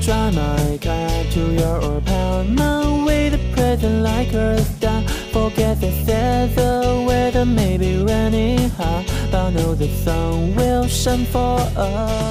drive my car to your o'erpower my way a present like a star. Forget the said weather may be raining hard, but know the sun will shine for us.